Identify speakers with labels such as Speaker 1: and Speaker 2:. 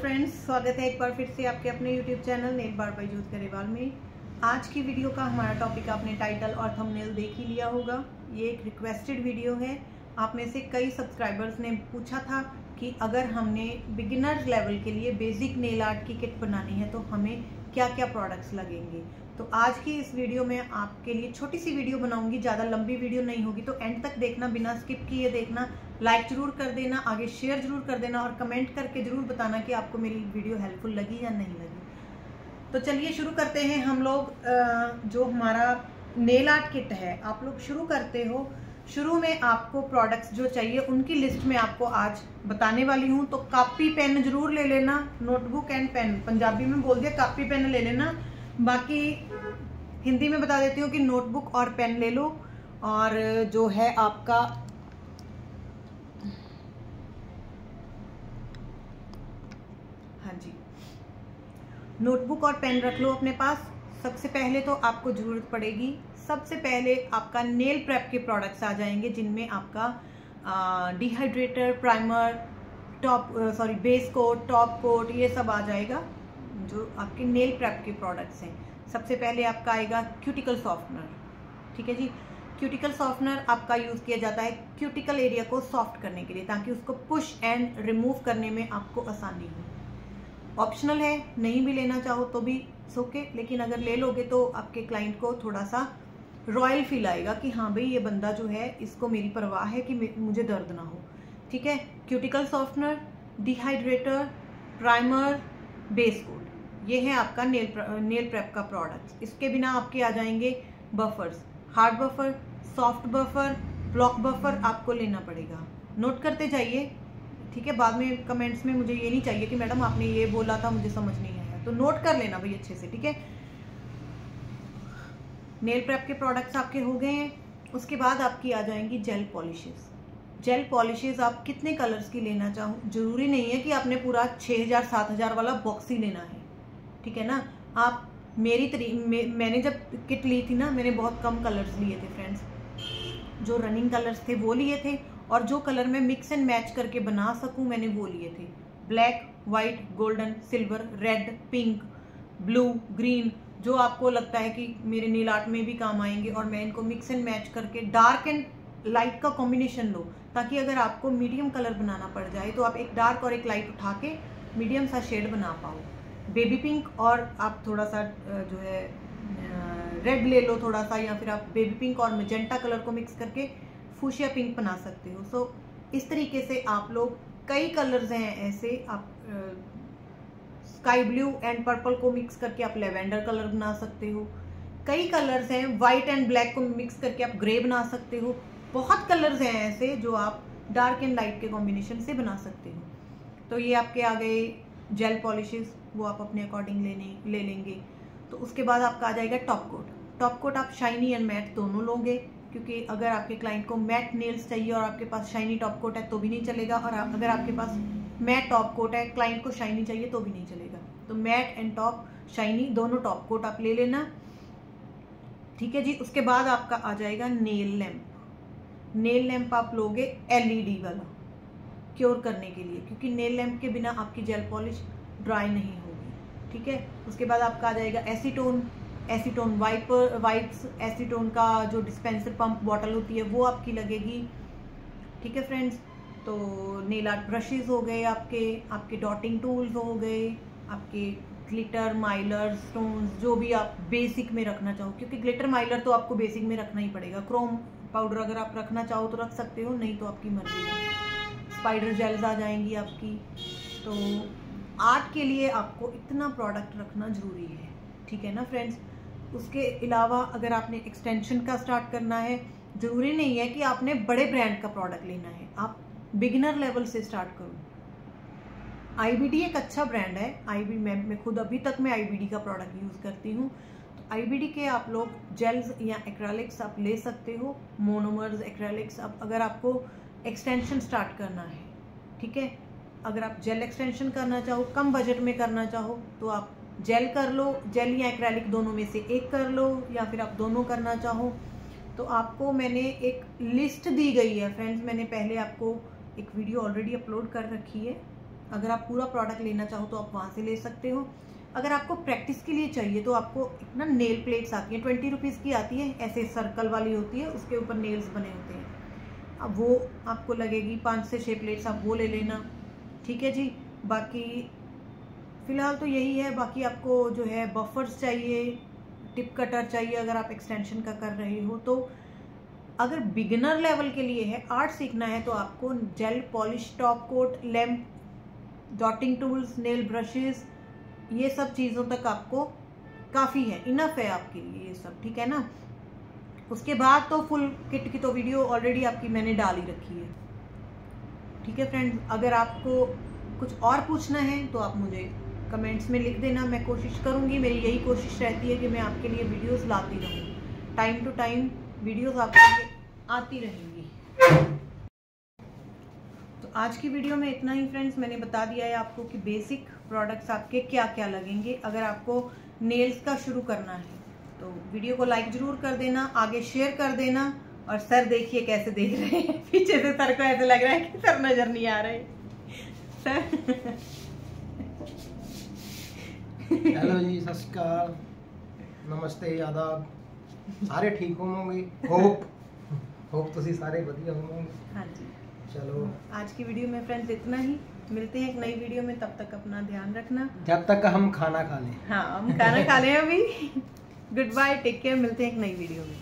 Speaker 1: Friends स्वागत है एक बार फिर से आपके अपने YouTube channel nail bar by जूत करेवाल में। आज की वीडियो का हमारा टॉपिक आपने टाइटल और थंबनेल देख ही लिया होगा। ये एक रिक्वेस्टेड वीडियो है। आप में से कई सब्सक्राइबर्स ने पूछा था कि अगर हमने बिगिनर्स लेवल के लिए बेसिक नेल आर्ट की किट बनानी है तो हमें क्या क्या प्रोडक्ट्स लगेंगे? तो आज की इस वीडियो में आपके लिए छोटी सी वीडियो बनाऊँगी। ज़्यादा लंबी वीडियो नहीं होगी तो एंड तक देखना, बिना स्किप किए देखना। लाइक ज़रूर कर देना, आगे शेयर ज़रूर कर देना और कमेंट करके ज़रूर बताना कि आपको मेरी वीडियो हेल्पफुल लगी या नहीं लगी। तो चलिए शुरू करते हैं हम लोग जो हमारा नेल आर्ट किट है, आप लोग शुरू करते हो। शुरू में आपको प्रोडक्ट्स जो चाहिए, उनकी लिस्ट में आपको आज बताने वाली हूँ। तो कापी पेन ज़रूर ले लेना नोटबुक एंड पेन पंजाबी में बोल दिया कापी पेन ले लेना। बाकी हिंदी में बता देती हूँ कि नोटबुक और पेन ले लो। और जो है आपका हाँ जी। नोटबुक और पेन रख लो अपने पास। सबसे पहले तो आपको ज़रूरत पड़ेगी। सबसे पहले आपका नेल प्रेप के प्रोडक्ट्स आ जाएँगे, जिनमें आपका dehydrator primer top sorry base coat top coat ये सब आ जाएगा, जो आपके नेल प्रेप के प्रोडक्ट्स हैं। सबसे पहले आपका आएगा क्यूटिकल सॉफ्टनर ठीक है जी? क्यूटिकल सॉफ्टनर आपका यूज़ किया जाता है क्यूटिकल एरिया को सॉफ्ट करने के लिए, ताकि उसको पुश एंड रिमूव करने में आपको आसानी हो। ऑप्शनल है, नहीं भी लेना चाहो तो भी सोके लेकिन अगर ले लोगे तो आपके क्लाइंट को थोड़ा सा रॉयल फील आएगा कि हाँ भाई, ये बंदा जो है, इसको मेरी परवाह है कि मुझे दर्द ना हो। ठीक है? Cuticle softener dehydrator primer base coat ये है आपका नेल नेल प्रेप का प्रोडक्ट इसके बिना आपके आ जाएँगे buffers hard buffer soft buffer block buffer आपको लेना पड़ेगा। नोट करते जाइए ठीक है बाद में कमेंट्स में मुझे ये नहीं चाहिए कि मैडम आपने ये बोला था मुझे समझ नहीं आया। तो नोट कर लेना भाई अच्छे से ठीक है? नेल प्रेप के प्रोडक्ट्स आपके हो गए हैं उसके बाद आपकी आ जाएँगी जेल पॉलिशेस जेल पॉलिशेस आप कितने कलर्स की लेना चाहो ज़रूरी नहीं है कि आपने पूरा छः हज़ार सात हज़ार वाला बॉक्स ही लेना है ठीक है ना? आप मेरी तरी मे, मैंने जब किट ली थी ना मैंने बहुत कम कलर्स लिए थे फ्रेंड्स जो रनिंग कलर्स थे वो लिए थे और जो कलर मैं मिक्स एंड मैच करके बना सकूँ, मैंने वो लिए थे। Black white golden silver red pink blue green जो आपको लगता है कि मेरे नील आर्ट में भी काम आएँगे और मैं इनको मिक्स एंड मैच करके डार्क एंड लाइट का कॉम्बिनेशन लो, ताकि अगर आपको मीडियम कलर बनाना पड़ जाए तो आप एक डार्क और एक लाइट उठा के मीडियम सा शेड बना पाओ। बेबी पिंक और आप थोड़ा सा जो है रेड ले लो थोड़ा सा, या फिर आप बेबी पिंक और मजेंटा कलर को मिक्स करके फूशिया पिंक बना सकते हो। सो so, इस तरीके से आप लोग कई कलर्स हैं ऐसे आप स्काई ब्लू एंड पर्पल को मिक्स करके आप लेवेंडर कलर बना सकते हो। कई कलर्स हैं वाइट एंड ब्लैक को मिक्स करके आप ग्रे बना सकते हो। बहुत कलर्स हैं ऐसे जो आप डार्क एंड लाइट के कॉम्बिनेशन से बना सकते हो। तो ये आपके आ गए जेल पॉलिशेस वो आप अपने अकॉर्डिंग लेने ले लेंगे। तो उसके बाद आपका आ जाएगा टॉप कोट टॉप कोट आप शाइनी एंड मैट दोनों लोगे। क्योंकि अगर आपके क्लाइंट को मैट नेल्स चाहिए और आपके पास शाइनी टॉप कोट है तो भी नहीं चलेगा। और अगर आपके पास मैट टॉप कोट है क्लाइंट को शाइनी चाहिए तो भी नहीं चलेगा। तो मैट एंड टॉप शाइनी दोनों टॉप कोट आप ले लेना। ठीक है जी? उसके बाद आपका आ जाएगा नेल लैम्प नेल लैम्प आप लोगे एलईडी वाला क्योर करने के लिए, क्योंकि नेल लैम्प के बिना आपकी जेल पॉलिश ड्राई नहीं होगी। ठीक है? उसके बाद आपका आ जाएगा acetone acetone wiper wipes acetone का जो डिस्पेंसर पंप बॉटल होती है, वो आपकी लगेगी। ठीक है फ्रेंड्स तो नेल आर्ट ब्रशेज हो गए आपके आपके डॉटिंग टूल्स हो गए, आपके ग्लिटर माइलर स्टोन्स जो भी आप बेसिक में रखना चाहो, क्योंकि ग्लिटर माइलर तो आपको बेसिक में रखना ही पड़ेगा। क्रोम पाउडर अगर आप रखना चाहो तो रख सकते हो, नहीं तो आपकी मर्ज़ी है। स्पाइडर जेल्स आ जाएँगी आपकी। तो आर्ट के लिए आपको इतना प्रोडक्ट रखना ज़रूरी है। ठीक है ना फ्रेंड्स उसके अलावा अगर आपने एक्सटेंशन का स्टार्ट करना है, ज़रूरी नहीं है कि आपने बड़े ब्रांड का प्रोडक्ट लेना है। आप बिगिनर लेवल से स्टार्ट करो। आईबीडी एक अच्छा ब्रांड है। आईबी मैं मैं खुद अभी तक मैं आईबीडी का प्रोडक्ट यूज़ करती हूँ। तो आईबीडी के आप लोग जेल्स या एक्रेलिक्स आप ले सकते हो। मोनोमर्स एक्रेलिक्स आप अगर आपको एक्सटेंशन स्टार्ट करना है, ठीक है? अगर आप जेल एक्सटेंशन करना चाहो, कम बजट में करना चाहो तो आप जेल कर लो, जेल या एक्रेलिक दोनों में से एक कर लो, या फिर आप दोनों करना चाहो। तो आपको मैंने एक लिस्ट दी गई है फ्रेंड्स मैंने पहले आपको एक वीडियो ऑलरेडी अपलोड कर रखी है। अगर आप पूरा प्रोडक्ट लेना चाहो तो आप वहाँ से ले सकते हो। अगर आपको प्रैक्टिस के लिए चाहिए तो आपको एक ना नेल प्लेट्स आती हैं ट्वेंटी रुपीज़ की आती है, ऐसे सर्कल वाली होती है, उसके ऊपर नेल्स बने होते हैं। अब वो आपको लगेगी पाँच से छः प्लेट्स आप वो ले लेना। ठीक है जी? बाकी फ़िलहाल तो यही है, बाकी आपको जो है बफर्स चाहिए टिप कटर चाहिए अगर आप एक्सटेंशन का कर रहे हो तो अगर बिगिनर लेवल के लिए है आर्ट सीखना है तो आपको gel polish top coat lamp dotting tools nail brushes ये सब चीज़ों तक आपको काफ़ी है। इनफ है आपके लिए ये सब, ठीक है ना? उसके बाद तो फुल किट की तो वीडियो ऑलरेडी आपकी मैंने डाल ही रखी है। ठीक है फ्रेंड्स अगर आपको कुछ और पूछना है तो आप मुझे कमेंट्स में लिख देना, मैं कोशिश करूँगी, मेरी यही कोशिश रहती है कि मैं आपके लिए वीडियोस लाती रहूँ। टाइम टू टाइम वीडियोस आपके लिए आती रहेंगी। तो आज की वीडियो में इतना ही फ्रेंड्स मैंने बता दिया है आपको कि बेसिक प्रोडक्ट्स आपके क्या क्या लगेंगे। अगर आपको नेल्स का शुरू करना है तो वीडियो को लाइक ज़रूर कर देना, आगे शेयर कर देना, और सर देखिए कैसे देख रहे हैं। पीछे से सर को ऐसे लग रहा है कि सर नज़र नहीं आ रहे। सर।
Speaker 2: हेलो जी सत नमस्ते आदाब सारे ठीक होंगे होप होप ਤੁਸੀਂ ਸਾਰੇ ਵਧੀਆ ਹੋਵੋਗੇ
Speaker 1: ਹਾਂਜੀ
Speaker 2: चलो
Speaker 1: आज की वीडियो में फ्रेंड्स इतना ही मिलते हैं एक नई वीडियो में तब तक अपना ध्यान रखना
Speaker 2: जब तक हम खाना खा लें
Speaker 1: हाँ हम खाना खा लें अभी गुड बाय टेक केयर मिलते हैं एक नई वीडियो में